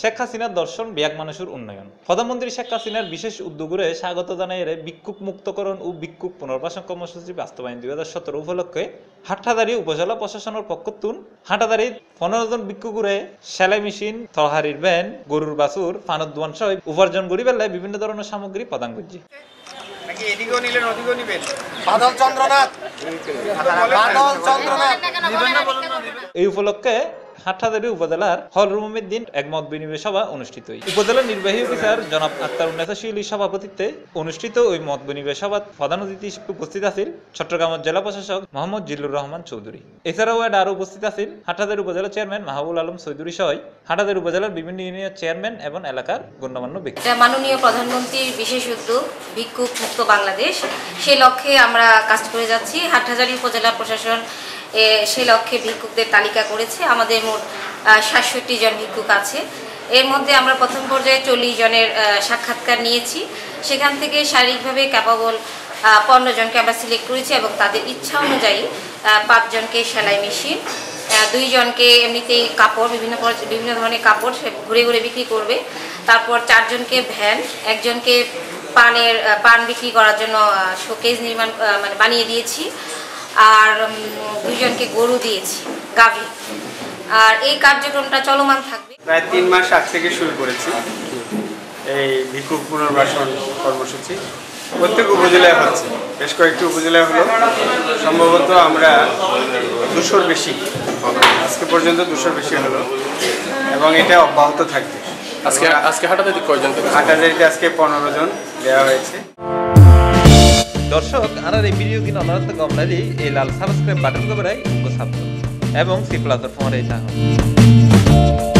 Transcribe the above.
শেখ হাসিনার দর্শন বিয়াক মানুষের উন্নয়ন। প্রধানমন্ত্রী শেখ হাসিনার বিশেষ উদ্যোগরে স্বাগত জানাই ভিক্ষুক মুক্তকরণ ও ভিক্ষুক পুনর্বাসন কর্মসূচি বাস্তবায়ন দুই হাজার সতেরো উপলক্ষে হাটহাদারি উপজেলা প্রশাসনের পক্ষতুন হাটাদারি পনেরো জন ভিক্ষুকুরে সেলাই মেশিন তরহারির ব্যান গরুর বাছুর ফানত দোয়ান সহ উপার্জন করি বেলায় বিভিন্ন ধরনের সামগ্রী প্রদান করছি। নাকি এদিকেও নিলেন ওদিকেও নিবেন? বাদল চন্দ্রনাথ। বাদল চন্দ্রনাথ। এই উপলক্ষে হাটহাজারী উপজেলার হলরুমের দিন এক মত বিনিময় সভা অনুষ্ঠিত হয় উপজেলা নির্বাহী অফিসার জনাব আক্তার উন্নেসা সভাপতিত্বে অনুষ্ঠিত ওই মত বিনিময় সভা প্রধান অতিথি হিসেবে উপস্থিত আছেন চট্টগ্রামের জেলা প্রশাসক মোহাম্মদ জিল্লুর রহমান চৌধুরী। এছাড়াও এড আরও উপস্থিত আছেন হাটহাজারী উপজেলা চেয়ারম্যান মাহবুল আলম চৌধুরী সহ হাটহাজারী উপজেলার বিভিন্ন ইউনিয়ন চেয়ারম্যান এবং এলাকার গণ্যমান্য ব্যক্তি। মাননীয় প্রধানমন্ত্রীর বিশেষ উদ্যোগ, ভিক্ষুক মুক্ত বাংলাদেশ। সেই লক্ষ্যে আমরা কাজ করে যাচ্ছি হাটহাজারী উপজেলা প্রশাসন সেই লক্ষ্যে ভিক্ষুকদের তালিকা করেছে। আমাদের মোট সাতষট্টি জন ভিক্ষুক আছে। এর মধ্যে আমরা প্রথম পর্যায়ে চল্লিশ জনের সাক্ষাৎকার নিয়েছি। সেখান থেকে শারীরিকভাবে ক্যাপাবল পনেরো জনকে আমরা সিলেক্ট করেছি এবং তাদের ইচ্ছা অনুযায়ী পাঁচজনকে সেলাই মেশিন দুইজনকে এমনিতেই কাপড়, বিভিন্ন বিভিন্ন ধরনের কাপড় সে ঘুরে ঘুরে বিক্রি করবে। তারপর চারজনকে ভ্যান একজনকে পানের পান বিক্রি করার জন্য শোকেজ নির্মাণ মানে বানিয়ে দিয়েছি। আর দুইজনকে গরু দিয়েছি গাভী। আর এই কার্যক্রমটা চলমান থাকবে। প্রায় তিন মাস আগ থেকে শুরু করেছি এই ভিক্ষুক পুনর্বাসন কর্মসূচি। প্রত্যেক উপজেলায় হচ্ছে। বেশ কয়েকটি উপজেলায় হলো। সম্ভবত আমরা দুশোর বেশি আজকে পর্যন্ত দুশোর বেশি হলো। এবং এটা অব্যাহত থাকবে। আজকে আজকে হাটাতে কয়জন হাটাজারিতে আজকে পনেরো জন দেওয়া হয়েছে। দর্শক, আনার এই ভিডিও কিনা অনার তো কম লাগলেই এই লাল সাবস্ক্রাইব বাটন কবে রাই এবং সি প্লাস ফোনের এই